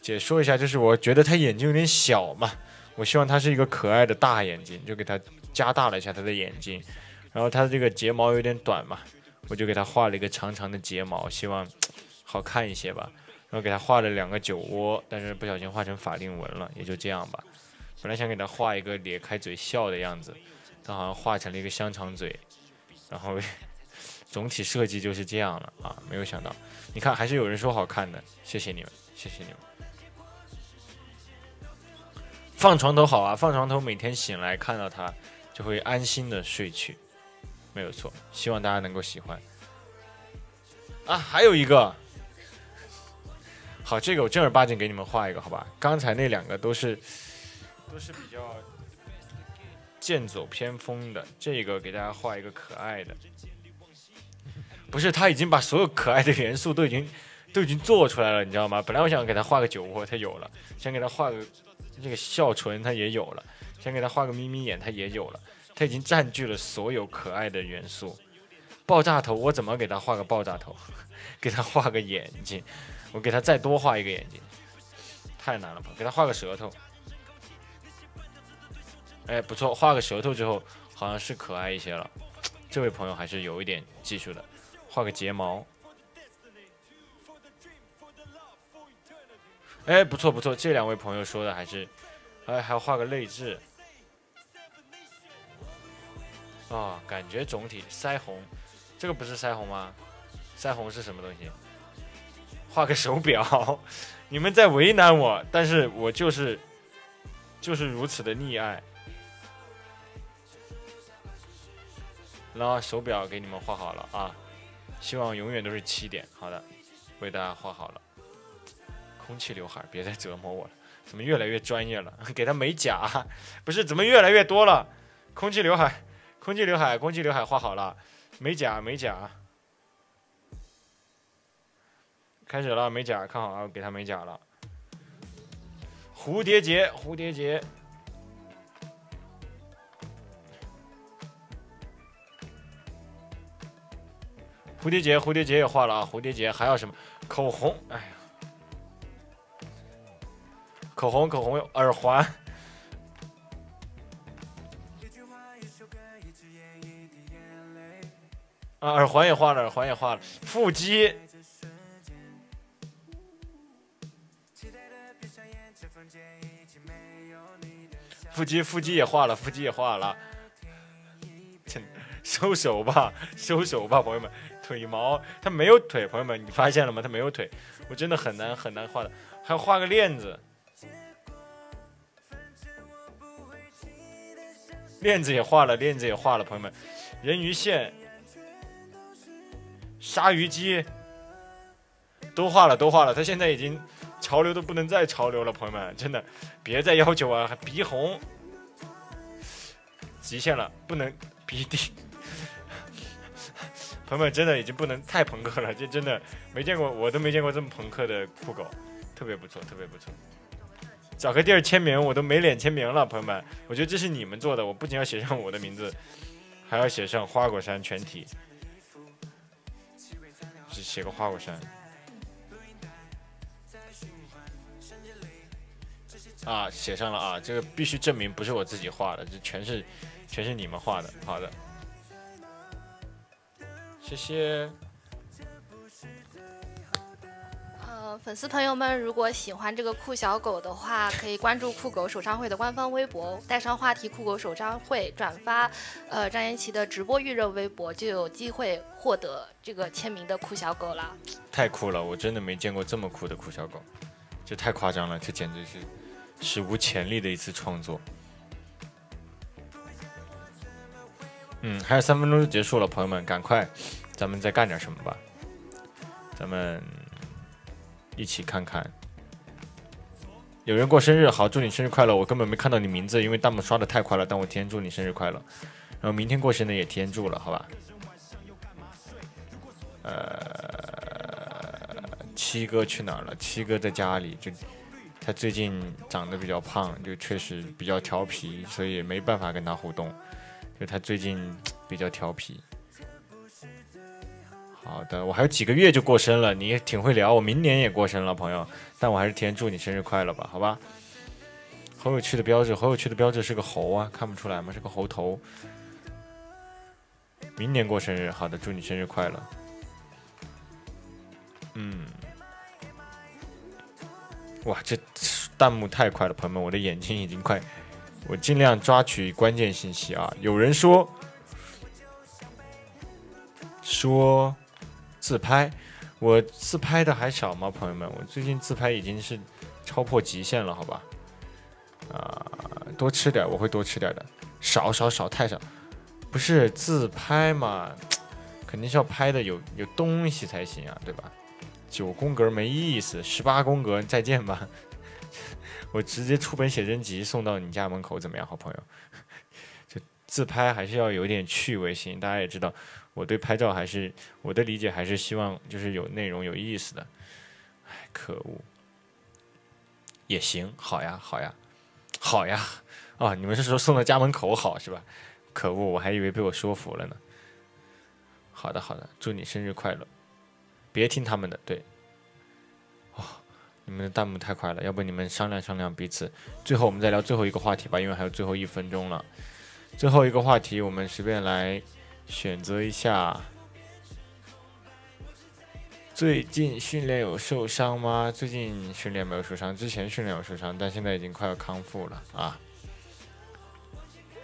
解说一下，就是我觉得他眼睛有点小嘛，我希望他是一个可爱的大眼睛，就给他加大了一下他的眼睛。然后他的这个睫毛有点短嘛，我就给他画了一个长长的睫毛，希望好看一些吧。然后给他画了两个酒窝，但是不小心画成法令纹了，也就这样吧。本来想给他画一个咧开嘴笑的样子，但好像画成了一个香肠嘴。然后总体设计就是这样了啊！没有想到，你看还是有人说好看的，谢谢你们，谢谢你们。放床头好啊，放床头每天醒来看到它，就会安心的睡去，没有错。希望大家能够喜欢。啊，还有一个。好，这个我正儿八经给你们画一个，好吧？刚才那两个都是都是比较剑走偏锋的，这个给大家画一个可爱的。不是，他已经把所有可爱的元素都已经 [laughs] 都已经做出来了，你知道吗？本来我想给他画个酒窝，他有了；想给他画个这个笑唇，他也有了；想给他画个眯眯眼，他也有了。他已经占据了所有可爱的元素。爆炸头，我怎么给他画个爆炸头？[laughs] 给他画个眼睛。我给他再多画一个眼睛，太难了吧？给他画个舌头，哎，不错，画个舌头之后好像是可爱一些了。这位朋友还是有一点技术的，画个睫毛，哎，不错不错，这两位朋友说的还是，哎，还要画个泪痣，啊，感觉总体腮红，这个不是腮红吗？腮红是什么东西？画个手表，[laughs] 你们在为难我，但是我就是就是如此的溺爱。然后手表给你们画好了啊，希望永远都是七点。好的，为大家画好了。空气刘海，别再折磨我了，怎么越来越专业了？[laughs] 给他美甲，[laughs] 不是怎么越来越多了？空气刘海，空气刘海，空气刘海画好了，美甲，美甲。开始了，美甲看好啊，给他美甲了。蝴蝶结，蝴蝶结，蝴蝶结，蝴蝶结也画了啊！蝴蝶结还要什么？口红，哎呀，口红，口红，耳环啊，耳环也画了，耳环也画了，腹肌。腹肌，腹肌也画了，腹肌也画了，[laughs] 收手吧，收手吧，朋友们。腿毛，他没有腿，朋友们，你发现了吗？他没有腿，我真的很难很难画的。还要画个链子，链子也画了，链子也画了，朋友们。人鱼线，鲨鱼肌，都画了，都画了。他现在已经。潮流都不能再潮流了，朋友们，真的，别再要求啊！鼻红，极限了，不能鼻顶。朋友们，真的已经不能太朋克了，这真的没见过，我都没见过这么朋克的酷狗，特别不错，特别不错。找个地儿签名，我都没脸签名了，朋友们，我觉得这是你们做的，我不仅要写上我的名字，还要写上花果山全体。只写个花果山。啊，写上了啊，这个必须证明不是我自己画的，这全是全是你们画的。好的，谢谢。呃，粉丝朋友们，如果喜欢这个酷小狗的话，可以关注酷狗首商会的官方微博，带上话题“酷狗首商会”，转发呃张延琪的直播预热微博，就有机会获得这个签名的酷小狗了。太酷了，我真的没见过这么酷的酷小狗，这太夸张了，这简直是史无前例的一次创作。嗯，还有三分钟就结束了，朋友们，赶快，咱们再干点什么吧。咱们一起看看。有人过生日，好，祝你生日快乐！我根本没看到你名字，因为弹幕刷的太快了，但我提前祝你生日快乐。然后明天过生日也提前祝了，好吧？呃，七哥去哪儿了？七哥在家里，就他最近长得比较胖，就确实比较调皮，所以没办法跟他互动。就他最近比较调皮。好的，我还有几个月就过生了，你也挺会聊。我明年也过生了，朋友，但我还是提前祝你生日快乐吧，好吧？好有趣的标志，好有趣的标志是个猴啊，看不出来吗？是个猴头。明年过生日，好的，祝你生日快乐。嗯，哇，这弹幕太快了，朋友们，我的眼睛已经快，我尽量抓取关键信息啊。有人说说自拍，我自拍的还少吗？朋友们，我最近自拍已经是超破极限了，好吧？啊，多吃点，我会多吃点的，少少少太少，不是自拍嘛，[tsk] 肯定是要拍的有有东西才行啊，对吧？九宫格没意思，十八宫格再见吧。我直接出本写真集送到你家门口，怎么样，好朋友？[laughs] 这自拍还是要有点趣味性。大家也知道，我对拍照还是我的理解还是希望就是有内容、有意思的。哎，可恶！也行，好呀，好呀，好呀。啊，你们是说送到家门口好是吧？可恶，我还以为被我说服了呢。好的，好的，祝你生日快乐。别听他们的，对。你们的弹幕太快了，要不你们商量商量彼此。最后我们再聊最后一个话题吧，因为还有最后一分钟了。最后一个话题，我们随便来选择一下。最近训练有受伤吗？最近训练没有受伤，之前训练有受伤，但现在已经快要康复了啊。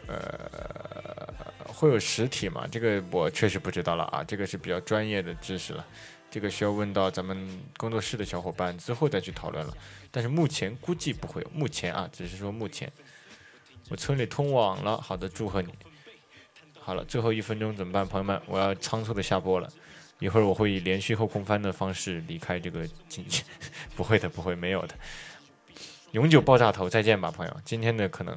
呃，会有实体吗？这个我确实不知道了啊，这个是比较专业的知识了。这个需要问到咱们工作室的小伙伴之后再去讨论了，但是目前估计不会。目前啊，只是说目前。我村里通网了，好的，祝贺你。好了，最后一分钟怎么办，朋友们？我要仓促的下播了，一会儿我会以连续后空翻的方式离开这个境 [laughs] 界。不会的，不会，没有的。永久爆炸头，再见吧，朋友。今天的可能，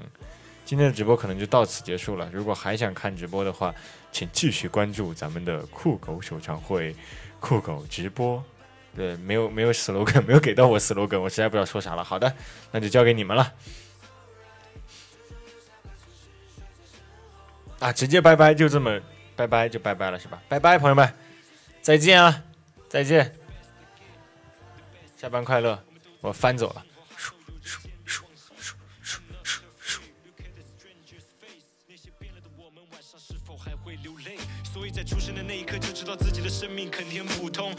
今天的直播可能就到此结束了。如果还想看直播的话，请继续关注咱们的酷狗首长会。酷狗直播，对，没有没有 slogan，没有给到我 slogan，我实在不知道说啥了。好的，那就交给你们了。啊，直接拜拜，就这么拜拜就拜拜了是吧？拜拜，朋友们，再见啊，再见，下班快乐，我翻走了。出生的那一刻就知道自己的生命肯定很普通。